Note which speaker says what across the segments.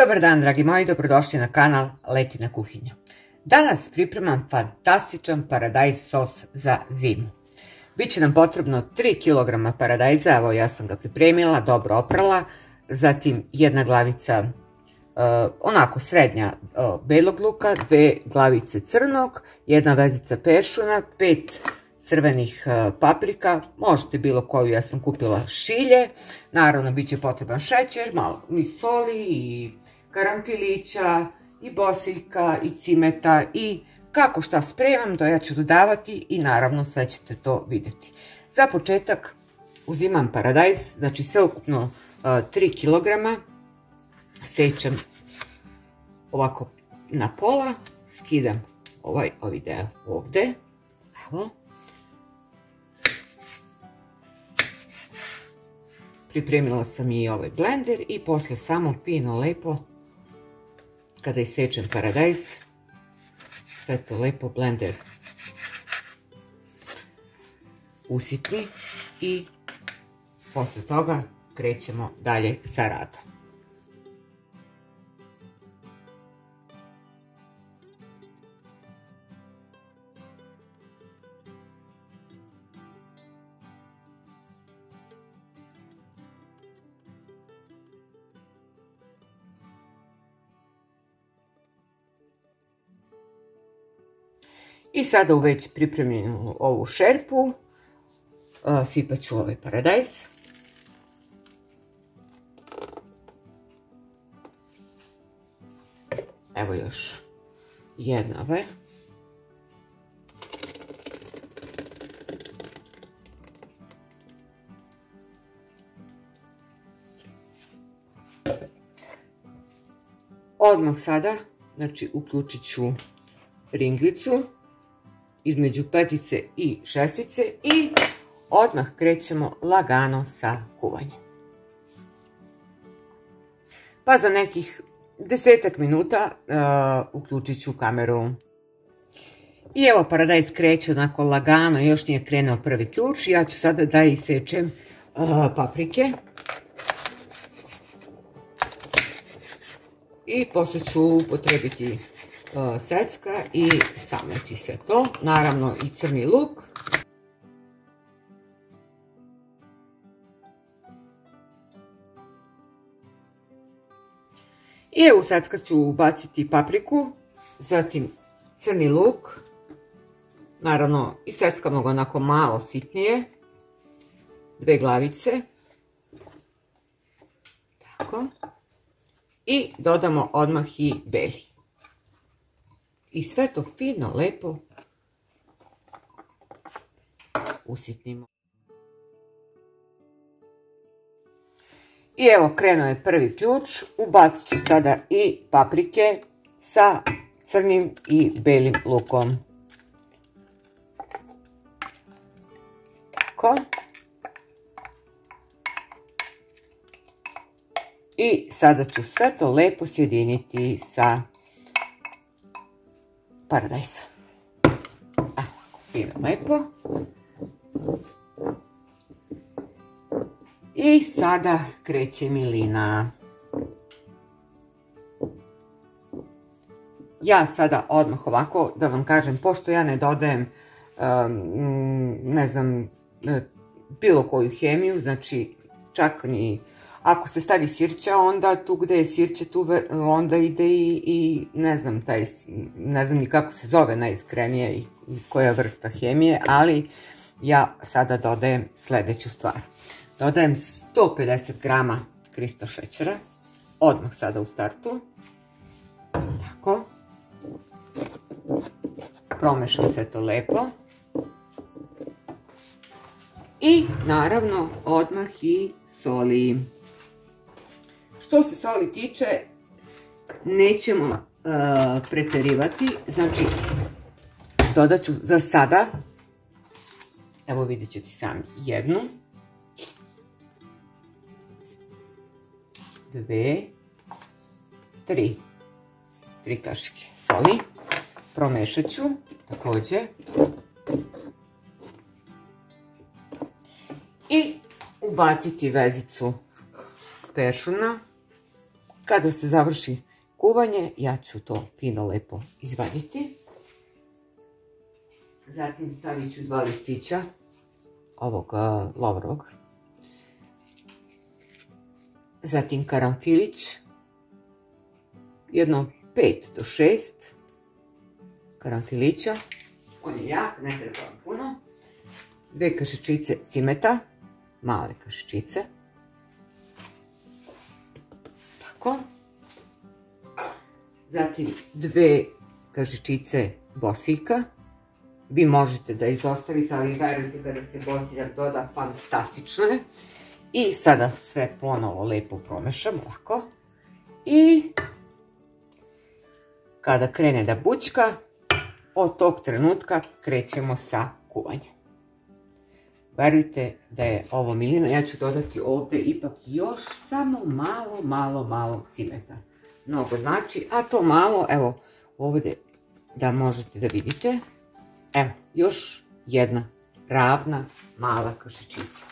Speaker 1: Dobar dan dragi moji, dobrodošli na kanal Letina kuhinja. Danas pripremam fantastičan paradajz sos za zimu. Biće nam potrebno 3 kg paradajza, evo ja sam ga pripremila, dobro oprala, zatim jedna glavica e, onako srednja uh, belog luka, dve glavice crnog, jedna vezica pešuna, pet crvenih e, paprika, možete bilo koju, ja sam kupila šilje, naravno bit će potreban šećer, malo i soli i karamfilića i bosiljka i cimeta i kako šta spremam, to ja ću dodavati i naravno sve ćete to vidjeti. Za početak uzimam paradajz, znači sve ukupno 3 kg, sećam ovako na pola, skidam ovaj, ovaj deo ovdje, evo, Pripremila sam i ovaj blender i poslije samo fino lepo kada isečem paradajz sve to lepo blender usitni i poslije toga krećemo dalje sa radom. I sada u već pripremljenu ovu šerpu sipat ću ovaj paradajz. Evo još jedna ove. Odmah sada, znači uključit ću ringlicu između petice i šestice i odmah krećemo lagano sa kuvanjem. Pa za nekih desetak minuta uh, uključit ću kameru. I evo paradajz kreće onako lagano, još nije krenuo prvi ključ. Ja ću sada da isečem uh, paprike. I poslije ću upotrebiti secka i samleti se to. Naravno i crni luk. I evo sad ću ubaciti papriku, zatim crni luk, naravno i seckamo ga onako malo sitnije, dve glavice, tako, i dodamo odmah i beli i sve to fino, lepo usitnimo. I evo krenuo je prvi ključ, ubacit ću sada i paprike sa crnim i belim lukom. Tako. I sada ću sve to lepo sjediniti sa paradajz. Evo, lepo. I sada kreće milina. Ja sada odmah ovako, da vam kažem, pošto ja ne dodajem, ne znam, e, bilo koju hemiju, znači čak ni ako se stavi sirća, onda tu gdje je sirće, tu onda ide i, ne znam, taj, ne znam ni kako se zove najiskrenije i koja vrsta hemije, ali ja sada dodajem sljedeću stvar. Dodajem 150 grama kristal šećera, odmah sada u startu. Tako. Promešam se to lepo. I naravno odmah i soli. Što se soli tiče, nećemo uh, preterivati, znači dodat ću za sada, evo vidjet ćete sami, jednu, dve, tri, tri kašike soli, promešat ću također. I ubaciti vezicu pešuna kada se završi kuvanje, ja ću to fino lepo izvaditi. Zatim stavit ću dva listića ovog lovrog. Zatim karamfilić. Jedno 5 do 6 karamfilića. On je jak, ne treba puno. Dve kašičice cimeta, male kašičice. Tako. Zatim dve kašičice bosika. Vi možete da izostavite, ali verujte kada se bosiljak doda, fantastično. I sada sve ponovo lepo promešam, ovako. I kada krene da bučka, od tog trenutka krećemo sa kuvanjem. Verujte da je ovo milina, ja ću dodati ovdje ipak još samo malo, malo, malo cimeta. Mnogo znači, a to malo, evo ovdje da možete da vidite, evo još jedna ravna mala kašičica.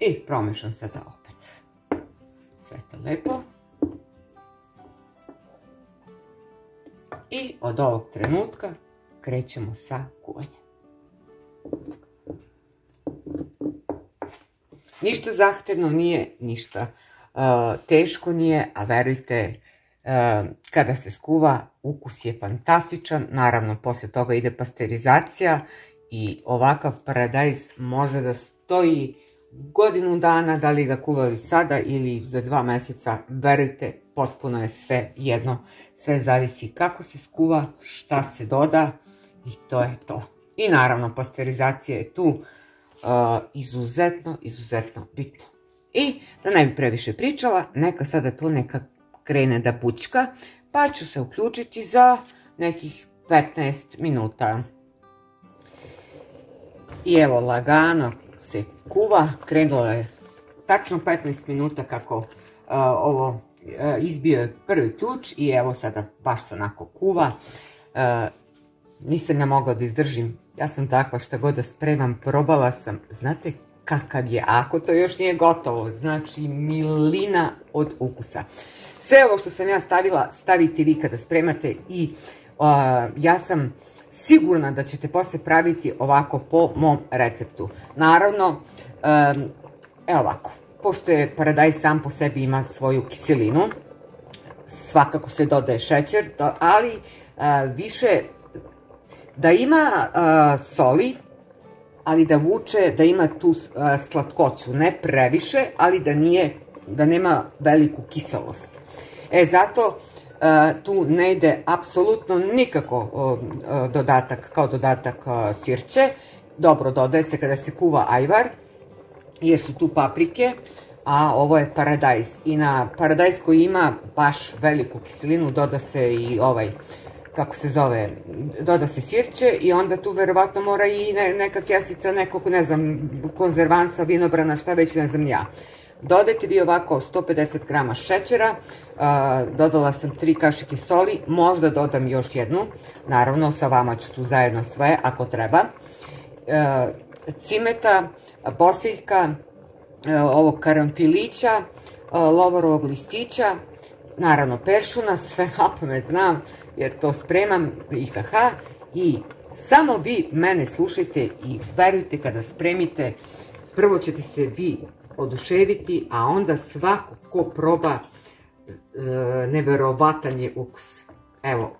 Speaker 1: I promešam sada opet. Sve to lepo. I od ovog trenutka krećemo sa kuvanjem. Ništa zahtevno nije, ništa uh, teško nije, a verujte, uh, kada se skuva, ukus je fantastičan. Naravno, posle toga ide pasterizacija i ovakav paradajz može da stoji godinu dana, da li ga kuvali sada ili za dva mjeseca, verujte, potpuno je sve jedno. Sve zavisi kako se skuva, šta se doda i to je to. I naravno, pasterizacija je tu uh, izuzetno, izuzetno bitna. I da ne bi previše pričala, neka sada to neka krene da bučka, pa ću se uključiti za nekih 15 minuta. I evo lagano se kuva, krenulo je tačno 15 minuta kako uh, ovo uh, izbio je prvi ključ i evo sada baš se onako kuva. Nisam ja mogla da izdržim, ja sam takva šta god da spremam, probala sam, znate kakav je, ako to još nije gotovo, znači milina od ukusa. Sve ovo što sam ja stavila, stavite vi kada spremate i ja sam sigurna da ćete posle praviti ovako po mom receptu. Naravno, evo ovako, pošto je paradajz sam po sebi ima svoju kiselinu, svakako se dodaje šećer, ali više da ima soli, ali da vuče, da ima tu slatkoću, ne previše, ali da nije, da nema veliku kiselost. E, zato tu ne ide apsolutno nikako dodatak kao dodatak sirće. Dobro, dodaje se kada se kuva ajvar, jer su tu paprike, a ovo je paradajz. I na paradajz koji ima baš veliku kiselinu doda se i ovaj, kako se zove, doda se sirće i onda tu verovatno mora i neka kjesica nekog, ne znam, konzervansa, vinobrana, šta već ne znam ja. Dodajte vi ovako 150 grama šećera, dodala sam 3 kašike soli, možda dodam još jednu, naravno sa vama ću tu zajedno sve ako treba. E, cimeta, bosiljka, e, ovog karamfilića, e, lovorovog listića, naravno peršuna, sve na znam jer to spremam IHH i samo vi mene slušajte i verujte kada spremite, prvo ćete se vi oduševiti, a onda svako ko proba e, neverovatan je ukus. Evo,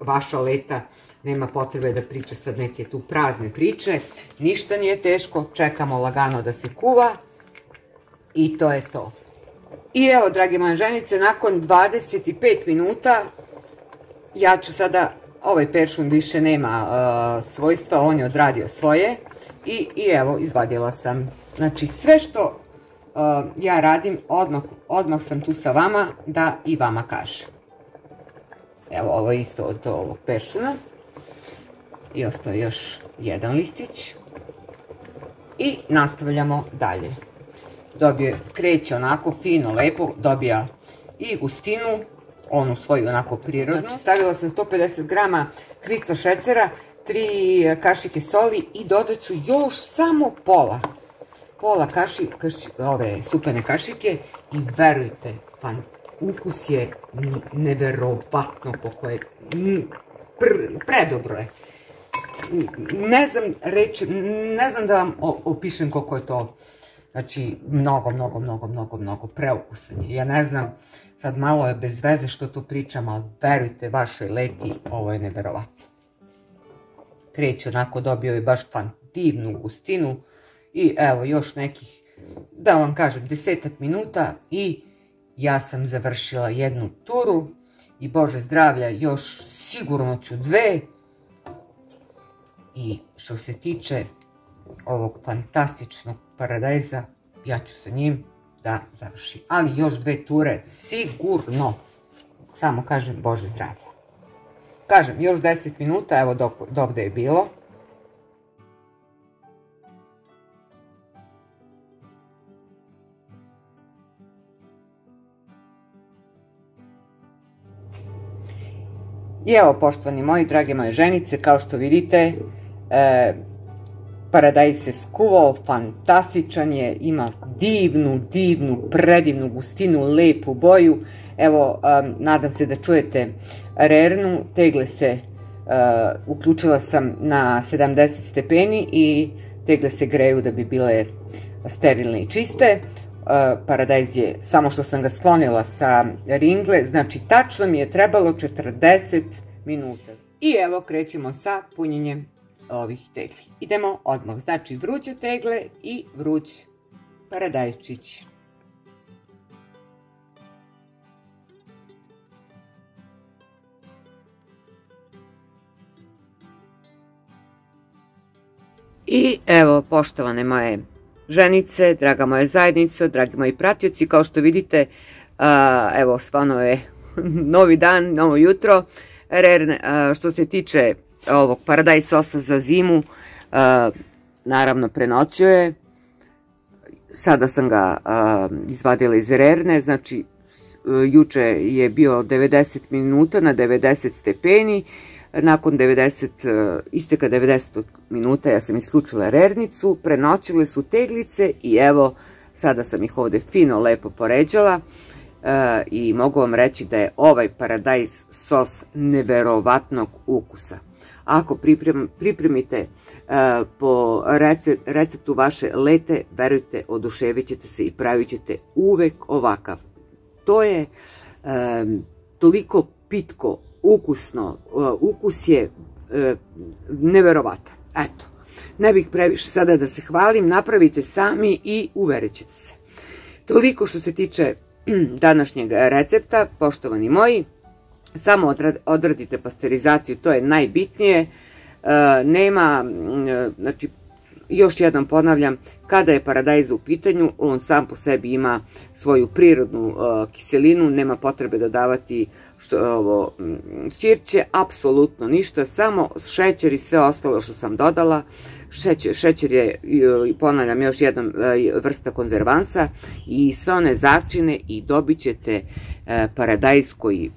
Speaker 1: vaša leta nema potrebe da priča sad neke tu prazne priče. Ništa nije teško, čekamo lagano da se kuva i to je to. I evo, dragi moje ženice, nakon 25 minuta ja ću sada, ovaj peršun više nema e, svojstva, on je odradio svoje i, evo, izvadila sam. Znači, sve što ja radim, odmah, sam tu sa vama da i vama kažem. Evo ovo isto od ovog pešuna. I ostaje još jedan listić. I nastavljamo dalje. Dobije, kreće onako fino, lepo, dobija i gustinu, onu svoju onako prirodnu. Znači, stavila sam 150 grama krista šećera, tri kašike soli i dodat ću još samo pola pola kaši, ove supene kašike i verujte, ukus je neverovatno koliko je, predobro je. Ne znam reći, ne znam da vam opišem koliko je to, znači mnogo, mnogo, mnogo, mnogo, mnogo preukusan Ja ne znam, sad malo je bez veze što tu pričam, ali verujte vašoj leti, ovo je neverovatno. Kreće onako, dobio je baš fan divnu gustinu i evo još nekih, da vam kažem, desetak minuta i ja sam završila jednu turu i Bože zdravlja još sigurno ću dve. I što se tiče ovog fantastičnog paradajza, ja ću sa njim da završim. Ali još dve ture sigurno. Samo kažem Bože zdravlja. Kažem, još 10 minuta, evo dok, dok je bilo. I evo, poštovani moji, drage moje ženice, kao što vidite, e, paradajz se skuvao, fantastičan je, ima divnu, divnu, predivnu gustinu, lepu boju. Evo, nadam se da čujete rernu, tegle se, e, uključila sam na 70 stepeni i tegle se greju da bi bile sterilne i čiste. Paradajz je, samo što sam ga sklonila sa ringle, znači tačno mi je trebalo 40 minuta. I evo krećemo sa punjenjem ovih tegli. Idemo odmah, znači vruće tegle i vruć paradajčić. I evo, poštovane moje ženice, draga moja zajednica, dragi moji pratioci, kao što vidite, evo, stvarno je novi dan, novo jutro. što se tiče ovog paradajz sosa za zimu, naravno prenoćio je. Sada sam ga izvadila iz rerne, znači juče je bio 90 minuta na 90 stepeni, nakon 90, e, isteka 90 minuta ja sam isključila rernicu, prenoćile su teglice i evo sada sam ih ovdje fino lepo poređala e, i mogu vam reći da je ovaj paradajz sos neverovatnog ukusa. Ako pripremite e, po receptu vaše lete, verujte, oduševit ćete se i pravit ćete uvek ovakav. To je toliko pitko, ukusno, e, ukus je e, neverovatan. Eto, ne bih previše sada da se hvalim, napravite sami i uverit ćete se. Toliko što se tiče današnjeg recepta, poštovani moji, samo odradite pasterizaciju, to je najbitnije. E, nema, znači, još jednom ponavljam, kada je paradajz u pitanju, on sam po sebi ima svoju prirodnu kiselinu, nema potrebe dodavati što ovo sirće, apsolutno ništa, samo šećer i sve ostalo što sam dodala. Šećer, šećer je, ponavljam još jednom, e, vrsta konzervansa i sve one začine i dobit ćete e, paradajz koji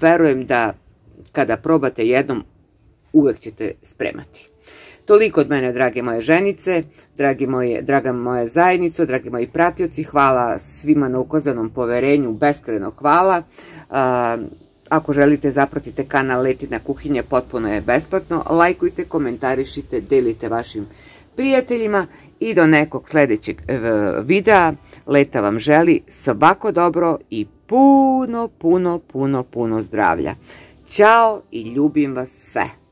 Speaker 1: verujem da kada probate jednom uvek ćete spremati. Toliko od mene, drage moje ženice, dragi moje, draga moja zajednico, dragi moji pratioci, hvala svima na ukazanom poverenju, beskreno hvala. Ako želite zapratite kanal Letina kuhinja, potpuno je besplatno. Lajkujte, komentarišite, delite vašim prijateljima i do nekog sljedećeg e, videa. Leta vam želi svako dobro i puno, puno, puno, puno zdravlja. Ćao i ljubim vas sve.